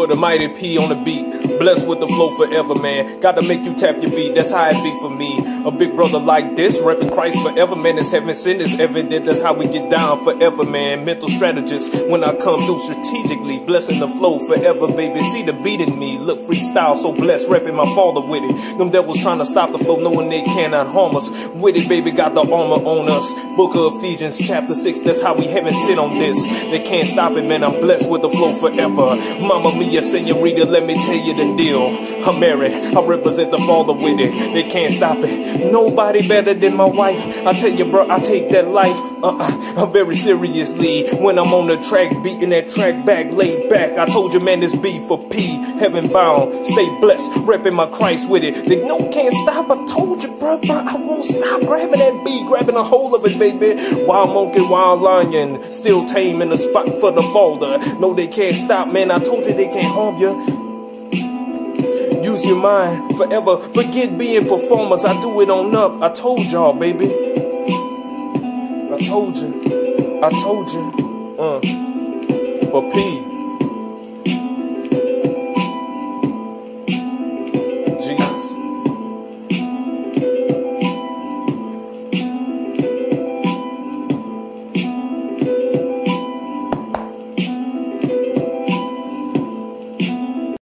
For the mighty P on the beat, blessed with the flow forever, man. Gotta make you tap your feet, that's how it be for me. A big brother like this, repping Christ forever, man. It's heaven sent, it's evident, that's how we get down forever, man. Mental strategist, when I come through strategically, blessing the flow forever, baby. See the beat in me, look freestyle, so blessed, repping my father with it. Them devils trying to stop the flow, knowing they cannot harm us. With it, baby, got the armor on us. Book of Ephesians, chapter 6, that's how we heaven sit on this. They can't stop it, man. I'm blessed with the flow forever. Mama Mia, senorita, let me tell you the deal. I'm married, I represent the father with it. They can't stop it. Nobody better than my wife. I tell you, bro, I take that life uh-uh, uh, very seriously. When I'm on the track, beating that track back, laid back. I told you, man, this B for P, heaven bound. Stay blessed, repping my Christ with it. They no can't stop. I told you, bro, bro, I won't stop grabbing that B, grabbing a hold of it, baby. Wild monkey, wild lion, still tame in the spot for the folder. No, they can't stop, man. I told you they can't harm. Use your mind forever. Forget being performers. I do it on up. I told y'all, baby. I told you. I told you. Uh, for P.